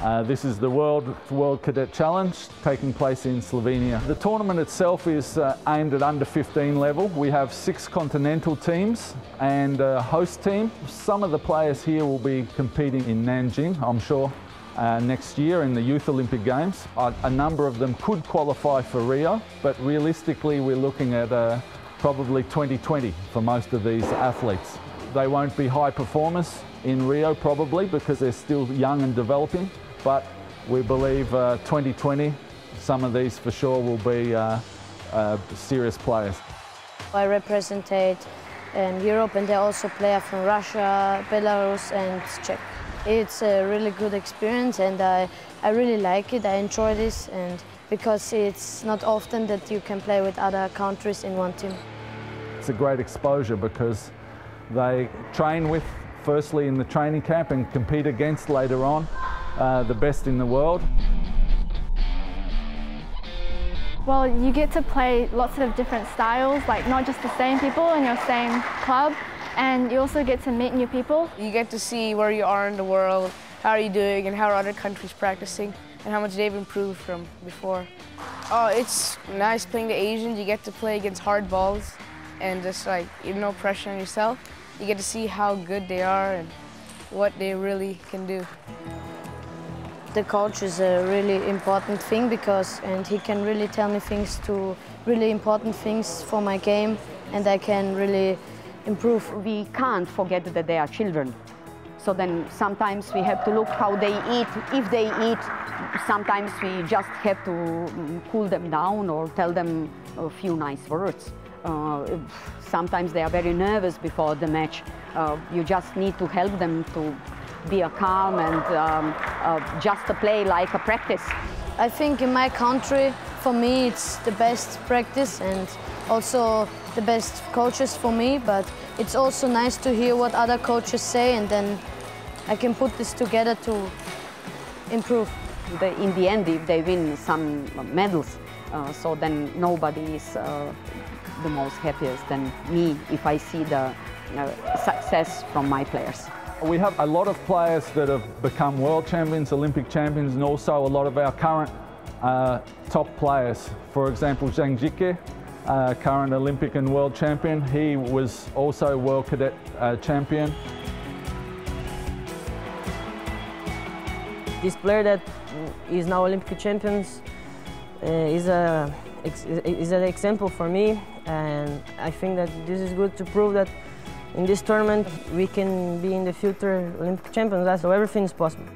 Uh, this is the World World Cadet Challenge taking place in Slovenia. The tournament itself is uh, aimed at under 15 level. We have six continental teams and a host team. Some of the players here will be competing in Nanjing, I'm sure, uh, next year in the Youth Olympic Games. A, number of them could qualify for Rio, but realistically we're looking at uh, probably 2020 for most of these athletes. They won't be high performers in Rio probably because they're still young and developing, but we believe uh, 2020, some of these for sure will be uh, uh, serious players. I represent um, Europe and are also players from Russia, Belarus and Czech. It's a really good experience and I, I really like it. I enjoy this and because it's not often that you can play with other countries in one team. It's a great exposure because they train with firstly in the training camp and compete against later on uh, the best in the world. Well, you get to play lots of different styles, like not just the same people in your same club, and you also get to meet new people. You get to see where you are in the world, how are you doing, and how are other countries practicing, and how much they've improved from before. Oh, it's nice playing the Asians. You get to play against hard balls, and just like, you no pressure on yourself. You get to see how good they are and what they really can do. The coach is a really important thing because, and he can really tell me things to, really important things for my game, and I can really improve. We can't forget that they are children. So then sometimes we have to look how they eat. If they eat, sometimes we just have to mm, cool them down or tell them a few nice words. Uh, sometimes they are very nervous before the match. Uh, you just need to help them to be a calm and um, uh, just to play like a practice. I think in my country, for me, it's the best practice and also the best coaches for me, but it's also nice to hear what other coaches say and then I can put this together to improve. In the end, if they win some medals, uh, so then nobody is uh, the most happiest than me if I see the uh, success from my players. We have a lot of players that have become world champions, Olympic champions, and also a lot of our current uh, top players. For example, Zhang Jike, uh, current Olympic and world champion. He was also world cadet uh, champion. This player that is now Olympic champions uh, is a is an example for me and I think that this is good to prove that in this tournament we can be in the future Olympic champions, so everything is possible.